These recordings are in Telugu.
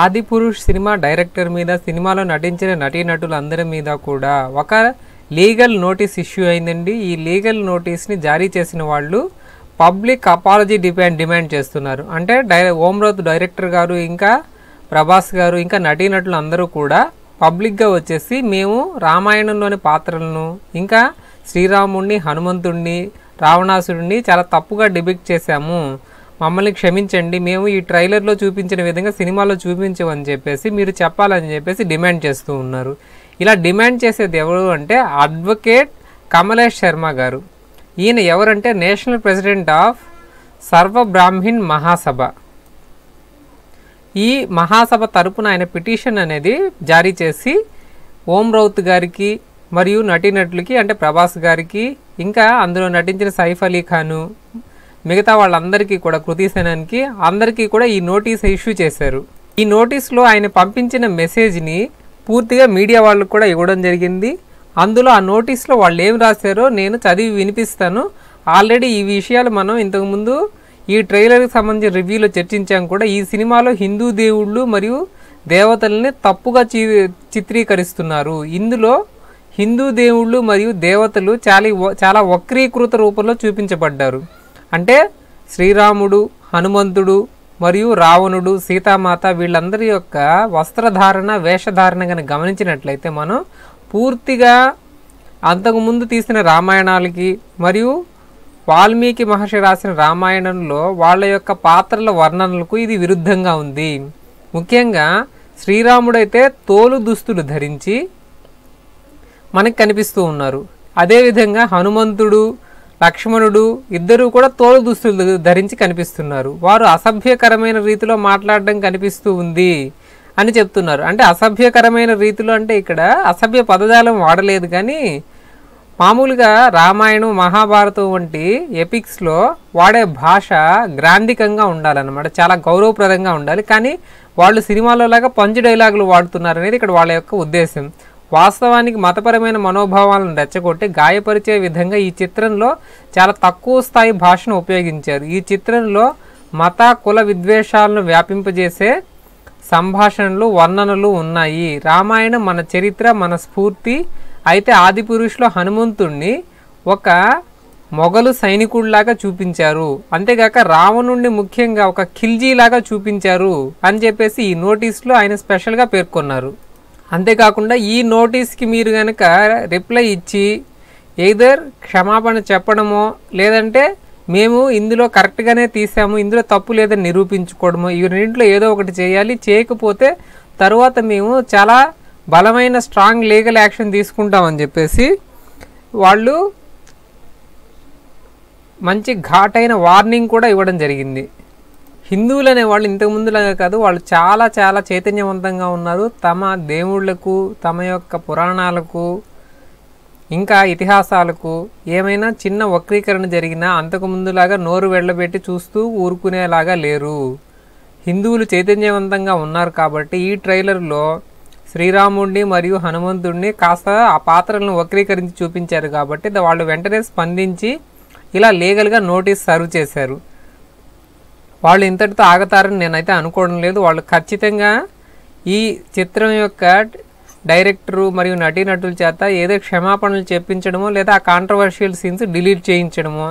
ఆదిపురుష్ సినిమా డైరెక్టర్ మీద సినిమాలో నటించిన నటీనటులందరి మీద కూడా ఒక లీగల్ నోటీస్ ఇష్యూ అయిందండి. ఈ లీగల్ నోటీస్ని జారీ చేసిన వాళ్ళు పబ్లిక్ అపాలజీ డిపెండ్ డిమాండ్ చేస్తున్నారు. అంటే డై ఓమ్రోత్ డైరెక్టర్ గారు ఇంకా ప్రభాస్ గారు ఇంకా నటీనటులు అందరూ కూడా పబ్లిక్గా వచ్చేసి మేము రామాయణంలోని పాత్రలను ఇంకా శ్రీరాముణ్ణి హనుమంతుణ్ణి రావణాసుడిని చాలా తప్పుగా డిబిక్ట్ చేశాము. మమ్మల్ని క్షమించండి మేము ఈ ట్రైలర్లో చూపించిన విధంగా సినిమాలో చూపించమని చెప్పేసి మీరు చెప్పాలని చెప్పేసి డిమాండ్ చేస్తూ ఉన్నారు. ఇలా డిమాండ్ చేసేది ఎవరు అంటే అడ్వకేట్ కమలేష్ శర్మ గారు. ఈయన ఎవరంటే national president of Sarva Brahmin Mahasabha. ఈ మహాసభ తరపున ఆయన పిటిషన్ అనేది జారీ చేసి ఓం రౌత్ గారికి మరియు నటీనటులకి అంటే ప్రభాస్ గారికి ఇంకా అందులో నటించిన సైఫ్ అలీ ఖాను మిగతా వాళ్ళందరికీ కూడా కృతి సేనానికి అందరికీ కూడా ఈ నోటీస్ ఇష్యూ చేశారు. ఈ నోటీస్లో ఆయన పంపించిన మెసేజ్ని పూర్తిగా మీడియా వాళ్ళకు కూడా ఇవ్వడం జరిగింది. అందులో ఆ నోటీస్లో వాళ్ళు ఏం రాశారో నేను చదివి వినిపిస్తాను. ఆల్రెడీ ఈ విషయాలు మనం ఇంతకుముందు ఈ ట్రైలర్కి సంబంధించిన రివ్యూలో చర్చించాం కూడా. ఈ సినిమాలో హిందూ దేవుళ్ళు మరియు దేవతల్ని తప్పుగా చి చిత్రీకరిస్తున్నారు. ఇందులో హిందూ దేవుళ్ళు మరియు దేవతలు చాలా చాలా వక్రీకృత రూపంలో చూపించబడ్డారు. అంటే శ్రీరాముడు హనుమంతుడు మరియు రావణుడు సీతామాత వీళ్ళందరి యొక్క వస్త్రధారణ వేషధారణ కనుక గమనించినట్లయితే మనం పూర్తిగా అంతకుముందు తీసిన రామాయణాలకి మరియు వాల్మీకి మహర్షి రాసిన రామాయణంలో వాళ్ళ యొక్క పాత్రల వర్ణనలకు ఇది విరుద్ధంగా ఉంది. ముఖ్యంగా శ్రీరాముడైతే తోలు దుస్తులు ధరించి మనకు కనిపిస్తూ ఉన్నారు. అదేవిధంగా హనుమంతుడు లక్ష్మణుడు ఇద్దరు కూడా తోలు దుస్తులు ధరించి కనిపిస్తున్నారు. వారు అసభ్యకరమైన రీతిలో మాట్లాడడం కనిపిస్తూ ఉంది అని చెప్తున్నారు. అంటే అసభ్యకరమైన రీతిలో అంటే ఇక్కడ అసభ్య పదజాలం వాడలేదు కానీ మామూలుగా రామాయణం మహాభారతం వంటి ఎపిక్స్లో వాడే భాష గ్రాంధికంగా ఉండాలన్నమాట. చాలా గౌరవప్రదంగా ఉండాలి. కానీ వాళ్ళు సినిమాలో లాగా పంచు డైలాగులు వాడుతున్నారు అనేది ఇక్కడ వాళ్ళ యొక్క ఉద్దేశం. వాస్తవానికి మతపరమైన మనోభావాలను రెచ్చగొట్టి గాయపరిచే విధంగా ఈ చిత్రంలో చాలా తక్కువ స్థాయి భాషను ఉపయోగించారు. ఈ చిత్రంలో మత కుల విద్వేషాలను వ్యాపింపజేసే సంభాషణలు వర్ణనలు ఉన్నాయి. రామాయణం మన చరిత్ర మన స్ఫూర్తి. అయితే ఆదిపురుషులో హనుమంతుణ్ణి ఒక మొఘలు సైనికుడిలాగా చూపించారు. అంతేగాక రావణుణ్ణి ముఖ్యంగా ఒక ఖిల్జీలాగా చూపించారు అని చెప్పేసి ఈ నోటీస్లో ఆయన స్పెషల్గా పేర్కొన్నారు. అంతేకాకుండా ఈ నోటీస్కి మీరు కనుక రిప్లై ఇచ్చి ఎయిదర్ క్షమాపణ చెప్పడమో లేదంటే మేము ఇందులో కరెక్ట్గానే తీసాము ఇందులో తప్పు లేదని నిరూపించుకోవడము ఈ రెండింటిలో ఏదో ఒకటి చేయాలి. చేయకపోతే తర్వాత మేము చాలా బలమైన స్ట్రాంగ్ లీగల్ యాక్షన్ తీసుకుంటామని చెప్పేసి వాళ్ళు మంచి ఘాటైన వార్నింగ్ కూడా ఇవ్వడం జరిగింది. హిందువులు అనే వాళ్ళు ఇంతకుముందులాగా కాదు వాళ్ళు చాలా చాలా చైతన్యవంతంగా ఉన్నారు. తమ దేవుళ్ళకు తమ యొక్క పురాణాలకు ఇంకా ఇతిహాసాలకు ఏమైనా చిన్న వక్రీకరణ జరిగినా అంతకుముందులాగా నోరు వెళ్ళబెట్టి చూస్తూ ఊరుకునేలాగా లేరు. హిందువులు చైతన్యవంతంగా ఉన్నారు కాబట్టి ఈ ట్రైలర్లో శ్రీరాముడిని మరియు హనుమంతుడిని కాస్త ఆ పాత్రలను వక్రీకరించి చూపించారు కాబట్టి వాళ్ళు వెంటనే స్పందించి ఇలా లీగల్గా నోటీస్ సర్వ్ చేశారు. వాళ్ళు ఇంతటితో ఆగతారని నేనైతే అనుకోవడం లేదు. వాళ్ళు ఖచ్చితంగా ఈ చిత్రం యొక్క డైరెక్టరు మరియు నటీనటుల చేత ఏదో క్షమాపణలు చెప్పించడమో లేదా ఆ కాంట్రవర్షియల్ సీన్స్ డిలీట్ చేయించడమో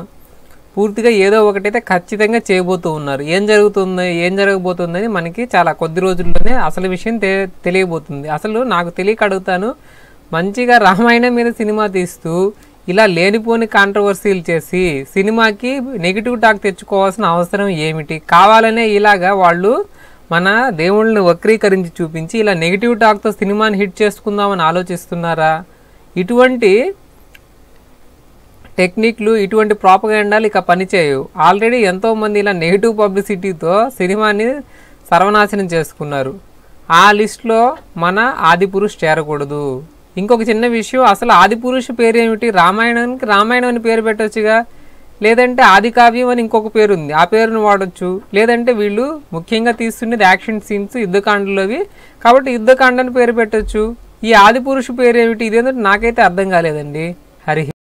పూర్తిగా ఏదో ఒకటైతే ఖచ్చితంగా చేయబోతూ ఉన్నారు. ఏం జరుగుతుంది ఏం జరగబోతుందని మనకి చాలా కొద్ది రోజుల్లోనే అసలు విషయం తె తెలియబోతుంది. అసలు నాకు తెలియక అడుగుతాను మంచిగా రామాయణం మీద సినిమా తీస్తూ ఇలా లేనిపోని కాంట్రవర్సీలు చేసి సినిమాకి నెగిటివ్ టాక్ తెచ్చుకోవాల్సిన అవసరం ఏమిటి? కావాలనే ఇలాగా వాళ్ళు మన దేవుళ్ళని వక్రీకరించి చూపించి ఇలా నెగిటివ్ టాక్తో సినిమాని హిట్ చేసుకుందామని ఆలోచిస్తున్నారా? ఇటువంటి టెక్నిక్లు ఇటువంటి ప్రాపగండాలు ఇక పనిచేయవు. ఆల్రెడీ ఎంతోమంది ఇలా నెగిటివ్ పబ్లిసిటీతో సినిమాని సర్వనాశనం చేసుకున్నారు. ఆ లిస్ట్లో మన ఆదిపురుష్ చేరకూడదు. ఇంకొక చిన్న విషయం అసలు ఆదిపురుష్ పేరు ఏమిటి? రామాయణానికి రామాయణం అని పేరు పెట్టొచ్చుగా? లేదంటే ఆది కావ్యం అని ఇంకొక పేరు ఉంది ఆ పేరును వాడచ్చు. లేదంటే వీళ్ళు ముఖ్యంగా తీస్తున్నది యాక్షన్ సీన్స్ యుద్ధకాండలోవి. కాబట్టి యుద్ధకాండని పేరు పెట్టొచ్చు. ఈ ఆదిపురుషు పేరు ఏమిటి? ఇదేంటంటే నాకైతే అర్థం కాలేదండి. హరి